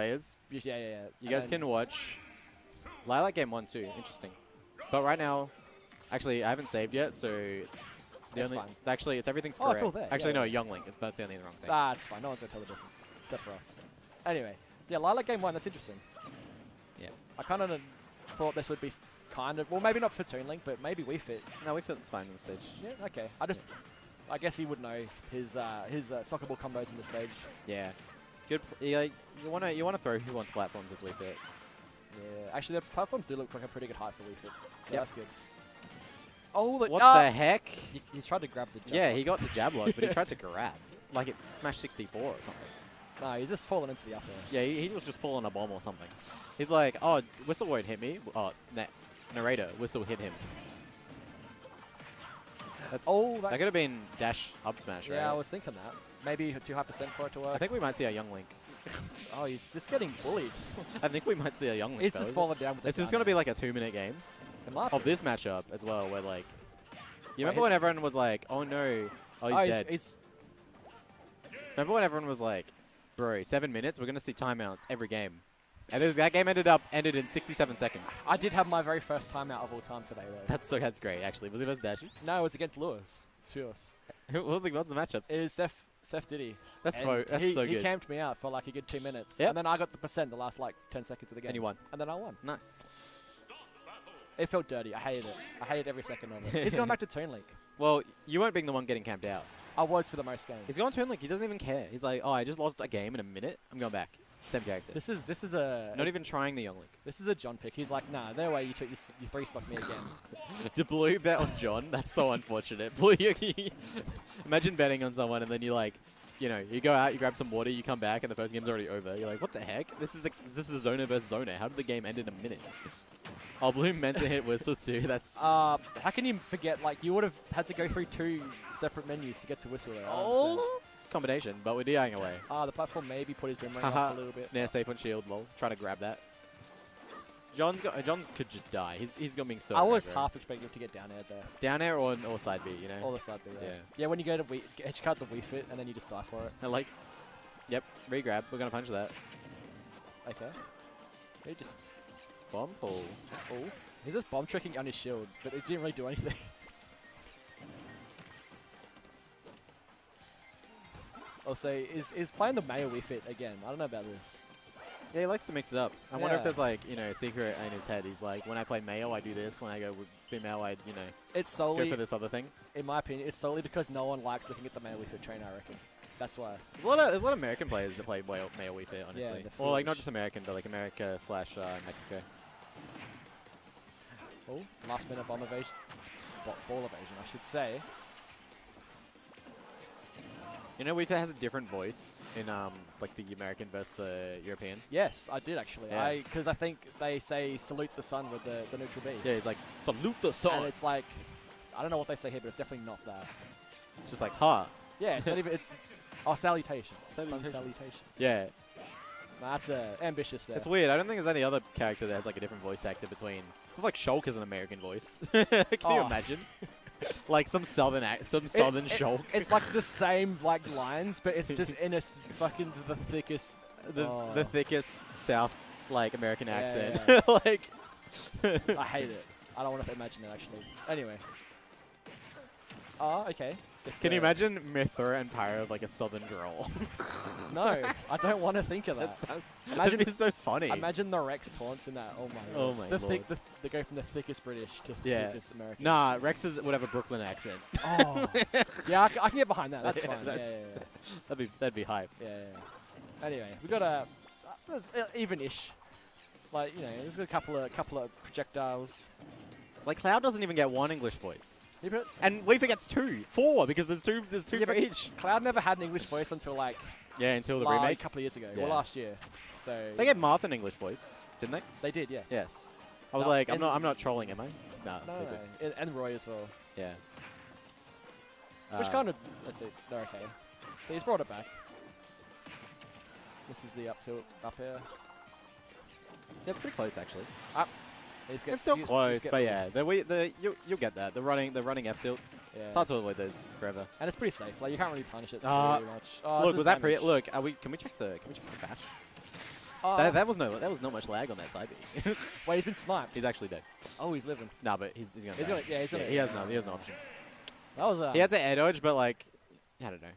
players. Yeah, yeah, yeah. You guys can watch Lilac game one too. Interesting. But right now, actually, I haven't saved yet, so the That's only fine. actually it's everything's Oh, it's all there, Actually, yeah, no, yeah. Young Link. That's the only wrong thing. Ah, it's fine. No one's gonna tell the difference except for us. Anyway, yeah, Lilac game one. That's interesting. Yeah. I kind of thought this would be kind of well, maybe not for Toon Link, but maybe Wii Fit. No, we feel it's fine on the stage. Yeah, okay. I just, I guess he would know his uh, his uh, soccer ball combos in the stage. Yeah. Good. Yeah, you wanna you wanna throw who wants platforms as Wii Fit. Yeah, actually, the platforms do look like a pretty good height for Wii Fit, so Yep. that's good. Oh, the, What ah! the heck? He- He's tried to grab the. jump Yeah, lock. he got the jab lock, but he tried to grab. Like it's Smash 64 or something. No, he's just fallen into the upper. Yeah, he, he was just pulling a bomb or something. He's like, oh, Whissle won't hit me. Oh, na narrator, Whissle hit him. That's, Oh, that that, could have been dash up smash, right? yeah, I was thinking that. Maybe too high percent for it to work. I think we might see a Young Link. oh, he's just getting bullied. I think we might see a Young Link. he's just fallen down with This is going to be like a two-minute game of this matchup as well, where like, you Wait, remember when everyone was like, oh no, oh he's oh, dead. he's, Remember when everyone was like, bro, seven minutes, we're going to see timeouts every game. And this, that game ended up ended in 67 seconds. I did have my very first timeout of all time today, though. That's so that's great actually. Was it versus Dashi? no, it was against Lewis. Who who the- what's the matchups? It was Seth, Seth Diddy. That's that's he, so He camped me out for like a good two minutes. Yep. And then I got the percent the last like 10 seconds of the game. And you won. And then I won. Nice. It felt dirty. I hated it. I hated every second of it. He's going back to Toon Link. Well, you weren't being the one getting camped out. I was for the most games. He's going to Link. He doesn't even care. He's like, oh, I just lost a game in a minute. I'm going back. Same character. This is this is a Not even trying the Young Link. this is a John pick. He's like, nah, no way. You took you, s- you three stock me again. to blue bet on John, that's so unfortunate. Blue, imagine betting on someone and then you like, you know, you go out, you grab some water, you come back, and the first game's already over. You're like, what the heck? This is a, this is a Zoner versus Zoner. How did the game end in a minute? Oh, Blue meant to hit Whissle too. That's Uh, how can you forget? Like you would have had to go through two separate menus to get to whistle. There. I don't understand. oh combination, but we're DIing away. Ah, the platform maybe put his boomerang Haha. off a little bit. Nair safe on shield, lol. Trying to grab that. John's got. uh, John's could just die. He's he's gonna be so. I was half expecting him to get down air there. down air or or side B. You know. All the side B there. Yeah. Yeah, when you go to Wii, edge guard the Wii Fit and then you just die for it. I like. Yep. Regrab. We're gonna punch that. Okay. He just Bomb pull. oh, he's just bomb tricking on his shield, but it didn't really do anything. also, is is playing the Mayo Wii Fit again? I don't know about this. Yeah, he likes to mix it up. I wonder if there's like you know a secret in his head. He's like, when I play Mayo, I do this. When I go with female, I you know It's go solely, for this other thing. in my opinion, it's solely because no one likes looking at the Mayo Wii Fit trainer. I reckon. That's why. There's a lot of there's a lot of American players that play Mayo, Mayo Wii Fit, honestly. the or like not just American, but like America slash uh, Mexico. Oh, last minute bomb evasion. Ball evasion, I should say. You know, Fit has a different voice in um like the American versus the European. Yes, I did actually. Yeah. I because I think they say salute the sun with the, the neutral B. Yeah, he's like salute the sun. And it's like, I don't know what they say here, but it's definitely not that. It's just like ha. Yeah, it's not even. It's oh salutation. Sun Salutation. salutation. Yeah, Nah, That's uh, ambitious there. it's weird. I don't think there's any other character that has like a different voice actor between. It's not like Shulk is an American voice. Can you Oh. imagine? like some southern ac- some southern it- Shulk. It's like the same like lines, but it's just in a fucking the thickest. the, Oh. the thickest South like American Yeah, accent. yeah. like I hate it. I don't want to imagine it actually. Anyway. Oh, okay. It's Can you imagine Mythra and Pyra like a southern drawl? No, I don't want to think of that. That's Imagine- that'd be so funny. Imagine the Rex taunts in that. Oh my. Oh my the lord. Thick, the, they go from the thickest British to Yeah. thickest American. Nah, Rex is, would have a Brooklyn accent. Oh. yeah, I, c- I can get behind that. That's Yeah, fine. that's- yeah, yeah, That'd be that'd be hype. yeah. Anyway, we got a uh, even-ish. Like you know, there's a couple of couple of projectiles. Like Cloud doesn't even get one English voice, Yeah, and Weaver gets two, four because there's two there's two Yeah, for each. Cloud never had an English voice until like Yeah, until the la- a couple of years ago. Yeah. Well, last year. So They gave Marth an English voice, didn't they? they did, yes. Yes. I was No, like, I'm not I'm not trolling, am I? No. No, no, and, Roy as well. Yeah. Which Uh, kind of, let's see, they're okay. So he's brought it back. This is the up tilt up here. Yeah, it's pretty close actually. He's get- it's still he's- he's close, but yeah, the we the you you'll get that. The running the running F tilts. yeah. It's hard to avoid those forever. And it's pretty safe. Like you can't really punish it Uh, too much. Oh, Look, was that pre? damage. Look, are we? Can we check the? Can we check the bash? Oh, That, that was no, that was not much lag on that side B. wait, he's been sniped. he's actually dead. Oh, he's living. Nah, but he's, he's gonna. He's die. gonna- yeah, he's gonna- he has no, he has no options. That was a. He had to air dodge, but like, I don't know.